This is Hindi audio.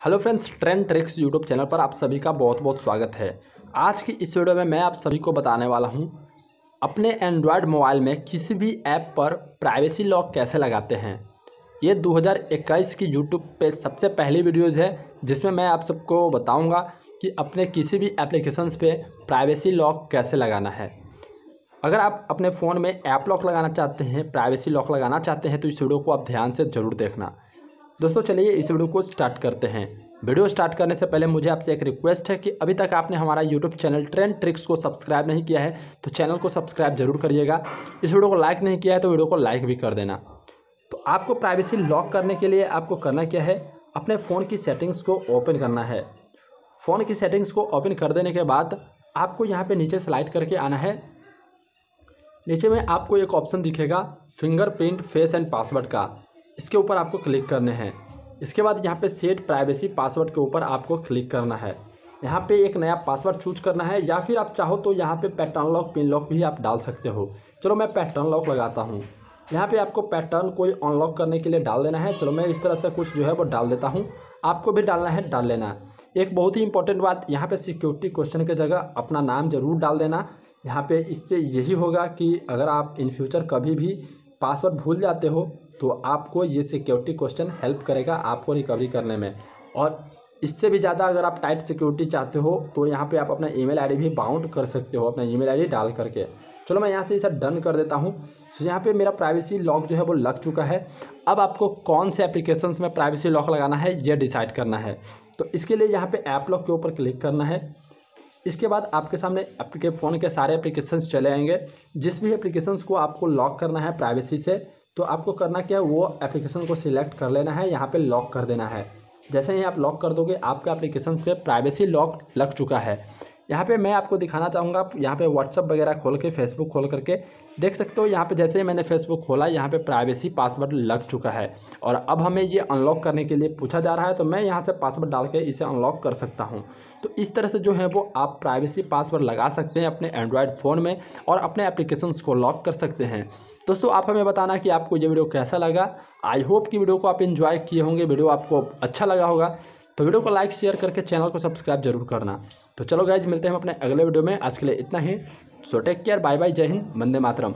Hello friends, Trend Tricks YouTube channel पर आप सभी का बहुत बहुत स्वागत है। आज की इस वीडियो में मैं आप सभी को बताने वाला हूँ, अपने एंड्रॉयड मोबाइल में किसी भी ऐप पर प्राइवेसी लॉक कैसे लगाते हैं। ये 2021 की यूट्यूब पे सबसे पहली वीडियोज़ है, जिसमें मैं आप सबको बताऊँगा कि अपने किसी भी एप्लीकेशंस पे प्राइवेसी लॉक कैसे लगाना है। अगर आप अपने फ़ोन में ऐप लॉक लगाना चाहते हैं, प्राइवेसी लॉक लगाना चाहते हैं तो इस वीडियो को आप ध्यान से ज़रूर देखना। दोस्तों, चलिए इस वीडियो को स्टार्ट करते हैं। वीडियो स्टार्ट करने से पहले मुझे आपसे एक रिक्वेस्ट है कि अभी तक आपने हमारा यूट्यूब चैनल ट्रेंड ट्रिक्स को सब्सक्राइब नहीं किया है तो चैनल को सब्सक्राइब ज़रूर करिएगा। इस वीडियो को लाइक नहीं किया है तो वीडियो को लाइक भी कर देना। तो आपको प्राइवेसी लॉक करने के लिए आपको करना क्या है, अपने फ़ोन की सेटिंग्स को ओपन करना है। फ़ोन की सेटिंग्स को ओपन कर देने के बाद आपको यहाँ पे नीचे स्लाइड करके आना है। नीचे में आपको एक ऑप्शन दिखेगा फिंगरप्रिंट फेस एंड पासवर्ड का। इसके ऊपर आपको क्लिक करने हैं। इसके बाद यहाँ पे सेट प्राइवेसी पासवर्ड के ऊपर आपको क्लिक करना है। यहाँ पे एक नया पासवर्ड चूज़ करना है या फिर आप चाहो तो यहाँ पे पैटर्न लॉक, पिन लॉक भी आप डाल सकते हो। चलो मैं पैटर्न लॉक लगाता हूँ। यहाँ पे आपको पैटर्न कोई अनलॉक करने के लिए डाल देना है। चलो मैं इस तरह से कुछ जो है वो डाल देता हूँ। आपको भी डालना है, डाल लेना। एक बहुत ही इंपॉर्टेंट बात, यहाँ पे सिक्योरिटी क्वेश्चन की जगह अपना नाम ज़रूर डाल देना। यहाँ पे इससे यही होगा कि अगर आप इन फ्यूचर कभी भी पासवर्ड भूल जाते हो तो आपको ये सिक्योरिटी क्वेश्चन हेल्प करेगा आपको रिकवरी करने में। और इससे भी ज़्यादा अगर आप टाइट सिक्योरिटी चाहते हो तो यहाँ पे आप अपना ईमेल आईडी भी बाउंड कर सकते हो, अपना ईमेल आईडी डाल करके। चलो मैं यहाँ से इसे डन कर देता हूँ। तो यहाँ पे मेरा प्राइवेसी लॉक जो है वो लग चुका है। अब आपको कौन से एप्लीकेशंस में प्राइवेसी लॉक लगाना है, ये डिसाइड करना है। तो इसके लिए यहाँ पे ऐप लॉक के ऊपर क्लिक करना है। इसके बाद आपके सामने आपके फ़ोन के सारे एप्लीकेशंस चले आएँगे। जिस भी एप्लीकेशंस को आपको लॉक करना है प्राइवेसी से तो आपको करना क्या है, वो एप्लीकेशन को सिलेक्ट कर लेना है, यहाँ पे लॉक कर देना है। जैसे ही आप लॉक कर दोगे, आपके एप्लीकेशन पे प्राइवेसी लॉक लग चुका है। यहाँ पे मैं आपको दिखाना चाहूँगा, यहाँ पे व्हाट्सअप वगैरह खोल के फेसबुक खोल करके देख सकते हो। यहाँ पे जैसे ही मैंने फेसबुक खोला, यहाँ पे प्राइवेसी पासवर्ड लग चुका है। और अब हमें ये अनलॉक करने के लिए पूछा जा रहा है तो मैं यहाँ से पासवर्ड डाल के इसे अनलॉक कर सकता हूँ। तो इस तरह से जो है वो आप प्राइवेसी पासवर्ड लगा सकते हैं अपने एंड्रॉयड फ़ोन में और अपने एप्लीकेशन को लॉक कर सकते हैं। दोस्तों, आप हमें बताना कि आपको ये वीडियो कैसा लगा। आई होप कि वीडियो को आप इन्जॉय किए होंगे, वीडियो आपको अच्छा लगा होगा। तो वीडियो को लाइक शेयर करके चैनल को सब्सक्राइब ज़रूर करना। तो चलो गाइज़ मिलते हैं हम अपने अगले वीडियो में। आज के लिए इतना ही। So take care bye bye जय हिंद मंदे मातरम।